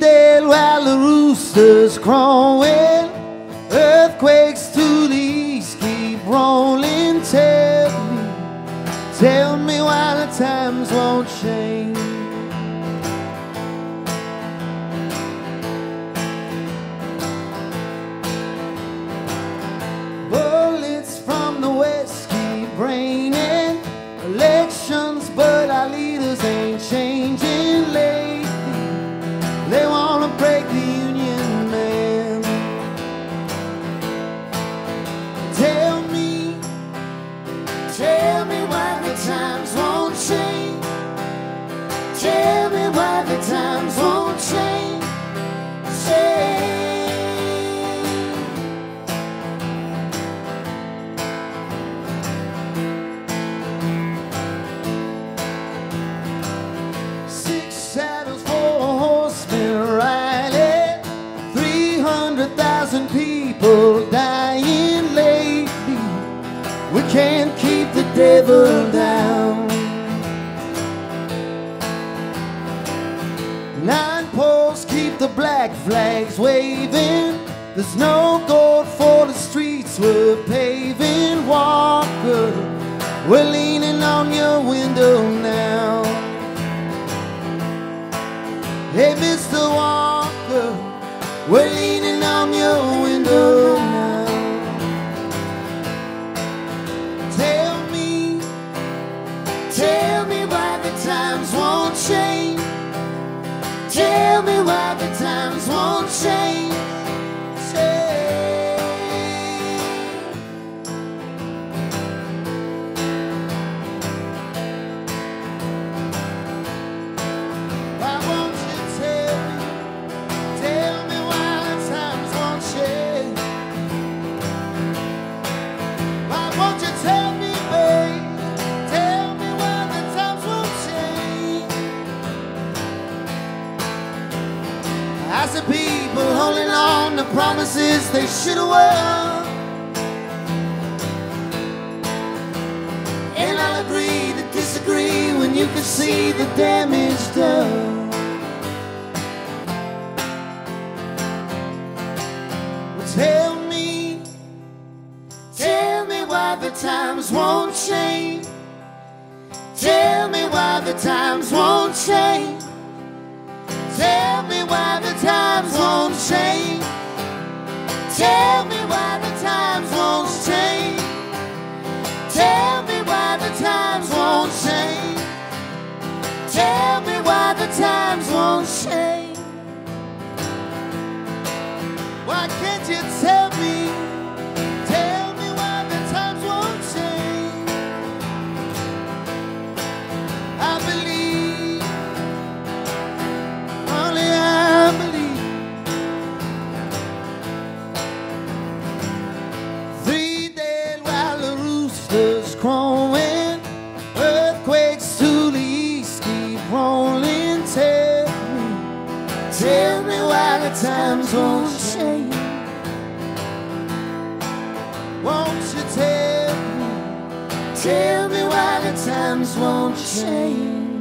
the roosters crowing, earthquakes to the east keep rolling. Tell me, tell me why the times won't change. Bullets from the west keep raining. Elections, but our leaders ain't changing devil down. Nine poles keep the black flags waving. There's no gold for the streets we're paving. Walker, we're leaning on your window now. Hey, Mr. Walker, we're I see people holding on to promises they should have won. And I'll agree to disagree when you can see the damage done. Well, tell me, tell me why the times won't change. Tell me why the times won't Tell me why the times won't change. Tell me why the times won't change. Tell me why the times won't change. Why can't you tell the times won't change. Won't you tell me, tell me why the times won't change?